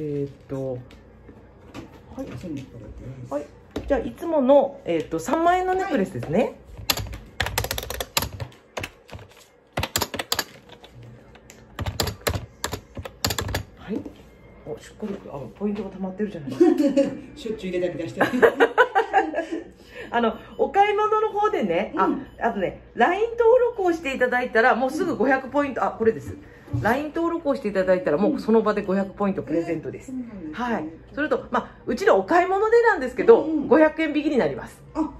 えーっとはいはいじゃあいつもの、えーっと3万円のネックレスですね、はい。おしっかりあポイントが溜まってるじゃないですか。しょっちゅう入れたり出して。あのお買い物の方でね、ああとね LINE 登録をしていただいたらもうすぐ500ポイント、あこれです LINE 登録をしていただいたらもうその場で500ポイントプレゼントです、はい。それとまあうちのお買い物でなんですけど、うん。うん500円引きになります。あ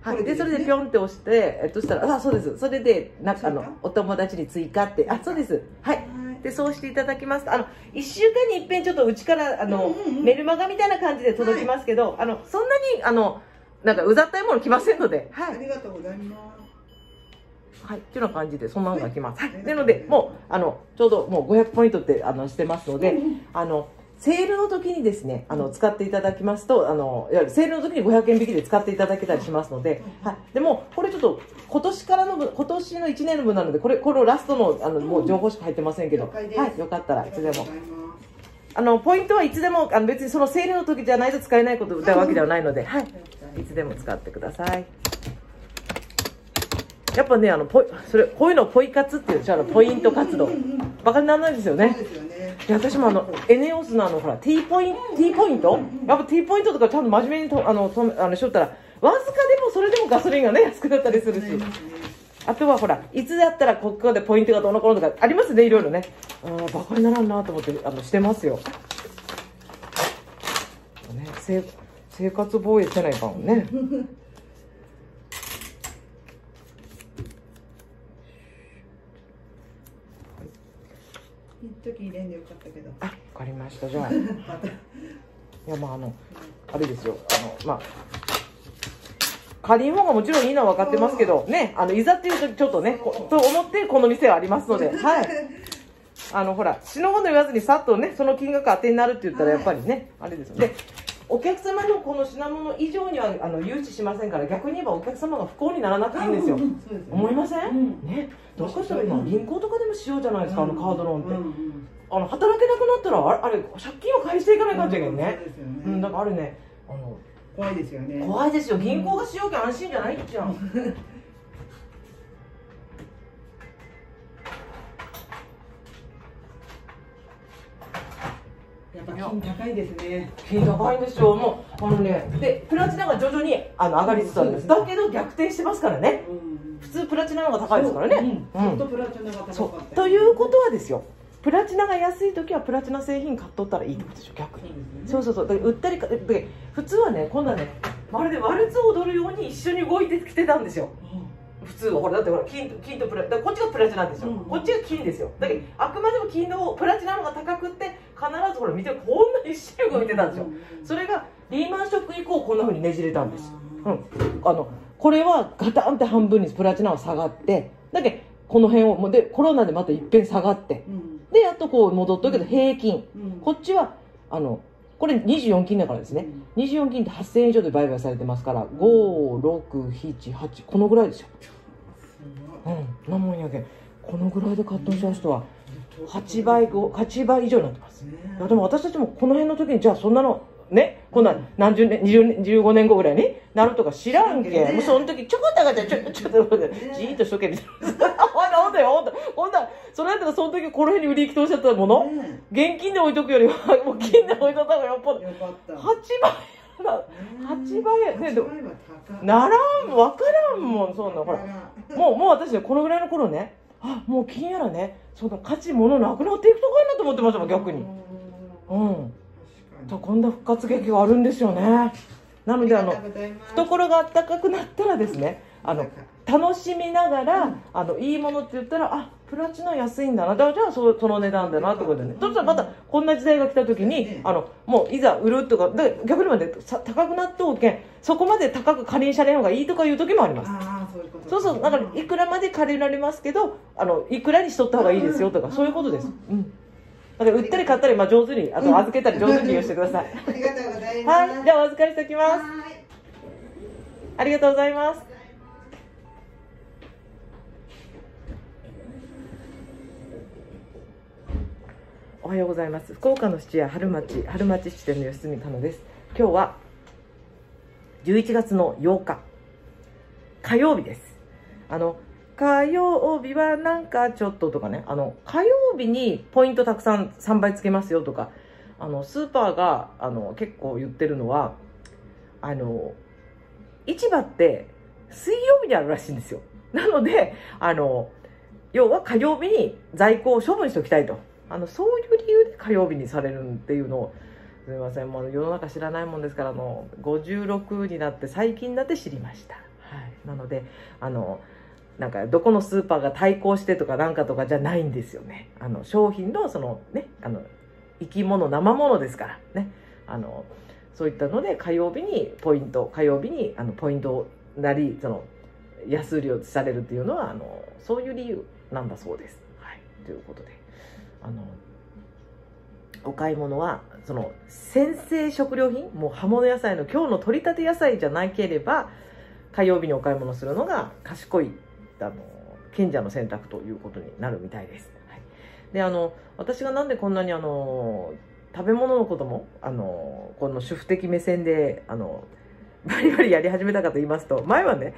はい、でそれでピョンって押して、えっとしたら、あ、そうです。それで、なんかあのお友達に追加って、あ、そうです。はい。はい。で、そうしていただきます。と。あの、一週間に一遍ちょっとうちから、あの、メルマガみたいな感じで届きますけど、あの、そんなに、あの、なんかうざったいもの来ませんので、はい。ありがとうございますはい。っていうような感じで、そんなのが来ます。はい。はいなので、もう、あの、ちょうどもう500ポイントって、あの、してますので、あの、セールの時にですね、あの、使っていただきますと、あの、いわゆるセールの時に500円引きで使っていただけたりしますので、はい。でも、これちょっと、今年からの分、今年の1年の分なので、これ、これをラストの、あの、もう情報しか入ってませんけど、はい。よかったらいつでもあの、ポイントはいつでも、あの、別にそのセールの時じゃないと使えないことだわけではないので、はい。いつでも使ってください。やっぱね、あの、ポイ、それ、こういうのをポイ活っていうんですよ、あの、ポイント活動。バカにならないですよね。いや私もあのエネオスのあのほら T ポイント T ポイント？やっぱ T ポイントとかちゃんと真面目にとあのとあのしとったらわずかでもそれでもガソリンがね安くなったりするし。あとはほらいつだったらここでポイントがどうのこうのとかありますねいろいろね。あーバカにならんなと思ってあのしてますよ、ね、生生活防衛してないかもね一ったけど。あわかりました。じゃあ。いやまああのあれですよ。あのまあ借りん方がもちろんいいのは分かってますけどねあのいざっていうとちょっとねこと思ってこの店はありますのではい。あのほら死のもの言わずにさっとねその金額当てになるって言ったらやっぱりね、あれですよ。でお客様のこの品物以上にはあの誘致しませんから逆に言えばお客様が不幸にならなくていいんですよ、うんすよね。思いません、うん。ね。どうかしたら今銀行とかでもしようじゃないですか、あのカードローンって、うんうんあの働けなくなったらあれあれ借金を返していかない感じやけどね。そう、ん、だからあれねあの怖いですよね。怖いですよ。銀行がしようけ安心じゃないっちゃ。ん やっぱ金高いですね。金高いんですよ。もうあのねでプラチナが徐々にあの上がりつつあるんです。だけど逆転してますからね。うん。普通プラチナの方が高いですからね。う。ん。ずっとプラチナがそ高かったう。ということはですよ。プラチナが安い時はプラチナ製品買っとったらいいってことでしょ逆に。そうそうそう売ったりかで普通はね今度はねまるでワルツを踊るように一緒に動いてきてたんですよ。普通は。ほらだってほら金と金とプラだこっちがプラチナですよ、うん。こっちが金ですよ。だけどあくまでも金の方プラチナの方が高くって必ずほら見てこんなに一動いてたんですよ、それがリーマンショック以降こんな風にねじれたんですうん。あのこれはガタンって半分にプラチナは下がってだけどこの辺をもうでコロナでまたいっぺん下がって。うん。でやっとこう戻っとるけど平均。うん。こっちはあのこれ24金だからですね、24金って8000円以上で売買されてますから5678このぐらいですよ。うん。なもんやけん。このぐらいで買っとんした人は8倍ご8倍以上になってます。ねいやでも私たちもこの辺の時にじゃあそんなのねこんな何十年20年15年後ぐらいになるとか知らんけん、ね。もうその時ちょこっと上がってちょちょっとじーっとしとけみたいな。ほんだよほんだほんだそれやったらその時この辺に売り行き通しちゃったもの、ね現金で置いとくよりはもう金で置いとった方がよっぽど。よかった。8倍な。8倍や。ねでも8倍は高い。ならん分からんもんそんな。ほらもうもう私ねこのぐらいの頃ねあもう金やらねそんな価値ものなくなっていくとかいなと思ってましたもん逆に。うん。とこんな復活劇があるんですよね。なのであのりがとうございます。懐が暖かくなったらですねあの楽しみながら、あのいいものって言ったらあプラチナ安いんだな。だじゃあそその値段だなってことでね。そしたらまたこんな時代が来た時にあのもういざ売るとかで逆にまでさ高くなっておけん。そこまで高く借りんしゃれん方がいいとかいう時もあります。そうそうそう。だからいくらまで借りられますけどあのいくらにしとった方がいいですよとかそういうことです、うん、だから売ったり買ったり、まあ、上手にあと預けたり上手に利用してください。ありがとうございます。はい。じゃあお預かりしておきます。はい。ありがとうございますおはようございます。福岡の質屋春町春町支店の吉住かのです。今日は11月の8日火曜日です。あの火曜日はなんかちょっととかねあの火曜日にポイントたくさん3倍つけますよとかあのスーパーがあの結構言ってるのはあの市場って水曜日にあるらしいんですよ。なのであの要は火曜日に在庫を処分しておきたいと。あのそういう理由で火曜日にされるっていうのをすみません。もう世の中知らないもんですからあの56になって最近になって知りました、はい、なのであのなんかどこのスーパーが対抗してとかなんかとかじゃないんですよね。あの商品のそのねあの生き物生物ですからね。あのそういったので火曜日にポイント火曜日にあのポイントなりその安売りをされるっていうのはあのそういう理由なんだそうです。はい、ということであのお買い物はその先生食料品もう葉物野菜の今日の取り立て野菜じゃなければ火曜日にお買い物するのが賢いあの賢者の選択ということになるみたいです。はい、であの私がなんでこんなにあの食べ物のこともあのこの主婦的目線であのバリバリやり始めたかと言いますと、前はね、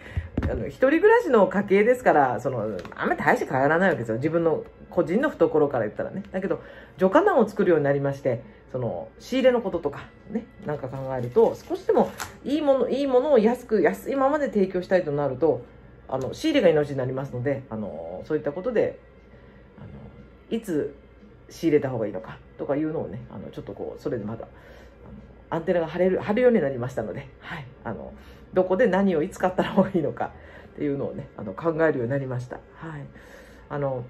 あの、一人暮らしの家系ですから、その、あんまり大して変わらないわけですよ。自分の個人の懐から言ったらね。だけど、助家団を作るようになりまして、その、仕入れのこととか、ね、なんか考えると、少しでもいいもの、いいものを安く、安いままで提供したいとなると、あの、仕入れが命になりますので、あの、そういったことで、あの、いつ仕入れた方がいいのかとかいうのをね、あの、ちょっとこう、それでまだ、アンテナが張れる張るようになりましたので、はい、あのどこで何をいつ買った方がいいのかっていうのをねあの考えるようになりました。はい、あの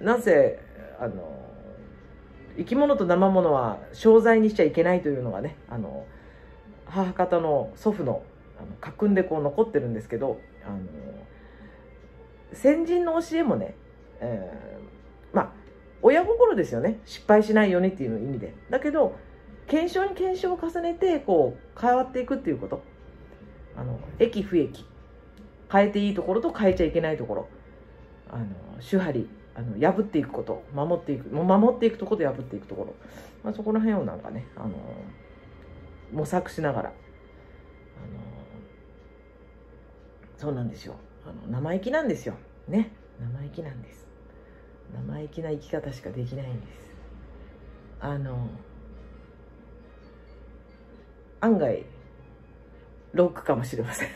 なぜあの生き物と生物は商材にしちゃいけないというのがねあの母方の祖父のあの家訓でこう残ってるんですけどあの先人の教えもね、えー、まあ親心ですよね。失敗しないようにっていう意味で。だけど検証に検証を重ねてこう変わっていくっていうこと。あの益不益変えていいところと変えちゃいけないところ。あの手張り。あの破っていくこと。守っていく。守っていくところと破っていくところ、まあ、そこら辺をなんかねあの模索しながら。あのそうなんですよ。あの生意気なんですよ。ね。生意気なんです。生意気な生き方しかできないんです。あの案外ロックかもしれません。